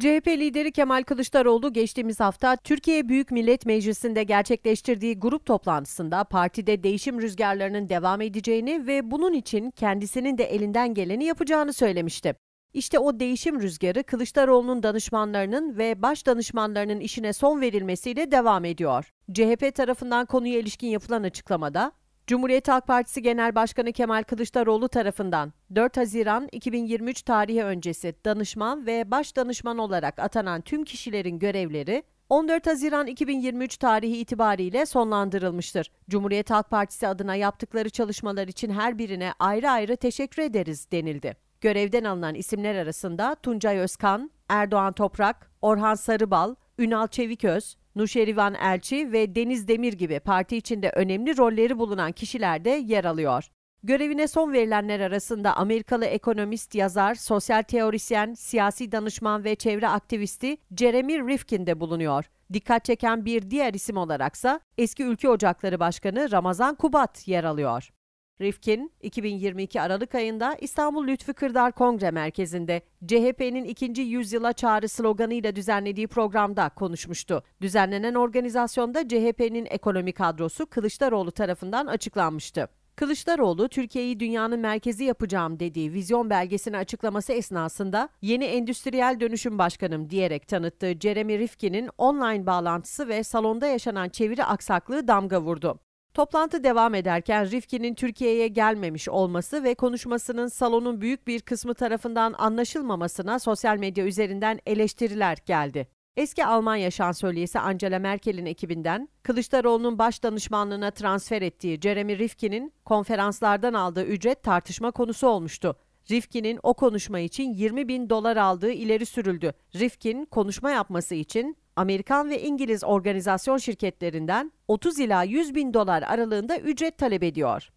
CHP lideri Kemal Kılıçdaroğlu geçtiğimiz hafta Türkiye Büyük Millet Meclisi'nde gerçekleştirdiği grup toplantısında partide değişim rüzgarlarının devam edeceğini ve bunun için kendisinin de elinden geleni yapacağını söylemişti. İşte o değişim rüzgarı Kılıçdaroğlu'nun danışmanlarının ve baş danışmanlarının işine son verilmesiyle devam ediyor. CHP tarafından konuya ilişkin yapılan açıklamada, Cumhuriyet Halk Partisi Genel Başkanı Kemal Kılıçdaroğlu tarafından 4 Haziran 2023 tarihi öncesi danışman ve baş danışman olarak atanan tüm kişilerin görevleri 14 Haziran 2023 tarihi itibariyle sonlandırılmıştır. Cumhuriyet Halk Partisi adına yaptıkları çalışmalar için her birine ayrı ayrı teşekkür ederiz denildi. Görevden alınan isimler arasında Tuncay Özkan, Erdoğan Toprak, Orhan Sarıbal, Ünal Çeviköz, Nuşerivan Elçi ve Deniz Demir gibi parti içinde önemli rolleri bulunan kişiler de yer alıyor. Görevine son verilenler arasında Amerikalı ekonomist, yazar, sosyal teorisyen, siyasi danışman ve çevre aktivisti Jeremy Rifkin de bulunuyor. Dikkat çeken bir diğer isim olaraksa eski Ülke Ocakları Başkanı Ramazan Kubat yer alıyor. Rifkin, 2022 Aralık ayında İstanbul Lütfü Kırdar Kongre Merkezi'nde CHP'nin ikinci yüzyıla çağrı sloganıyla düzenlediği programda konuşmuştu. Düzenlenen organizasyonda CHP'nin ekonomi kadrosu Kılıçdaroğlu tarafından açıklanmıştı. Kılıçdaroğlu, Türkiye'yi dünyanın merkezi yapacağım dediği vizyon belgesini açıklaması esnasında yeni endüstriyel dönüşüm başkanım diyerek tanıttığı Jeremy Rifkin'in online bağlantısı ve salonda yaşanan çeviri aksaklığı damga vurdu. Toplantı devam ederken Rifkin'in Türkiye'ye gelmemiş olması ve konuşmasının salonun büyük bir kısmı tarafından anlaşılmamasına sosyal medya üzerinden eleştiriler geldi. Eski Almanya şansölyesi Angela Merkel'in ekibinden Kılıçdaroğlu'nun baş danışmanlığına transfer ettiği Jeremy Rifkin'in konferanslardan aldığı ücret tartışma konusu olmuştu. Rifkin'in o konuşma için 20 bin dolar aldığı ileri sürüldü. Rifkin konuşma yapması için Amerikan ve İngiliz organizasyon şirketlerinden 30 ila 100 bin dolar aralığında ücret talep ediyor.